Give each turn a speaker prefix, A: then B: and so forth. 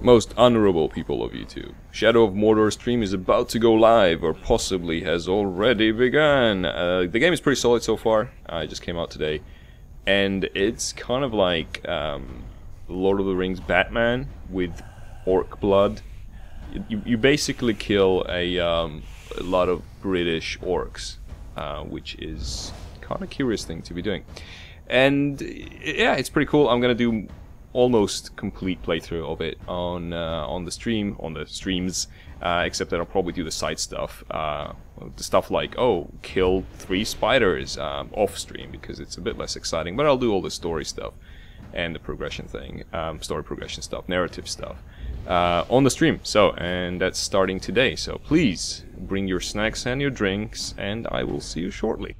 A: Most honorable people of YouTube, Shadow of Mordor stream is about to go live, or possibly has already begun. Uh, the game is pretty solid so far. Uh, it just came out today, and it's kind of like um, Lord of the Rings Batman with orc blood. You, you basically kill a, um, a lot of British orcs, uh, which is kind of curious thing to be doing. And yeah, it's pretty cool. I'm gonna do almost complete playthrough of it on uh, on the stream on the streams uh, except that I'll probably do the side stuff uh, the stuff like oh kill three spiders um, off stream because it's a bit less exciting but I'll do all the story stuff and the progression thing um, story progression stuff narrative stuff uh, on the stream. So and that's starting today. So please bring your snacks and your drinks and I will see you shortly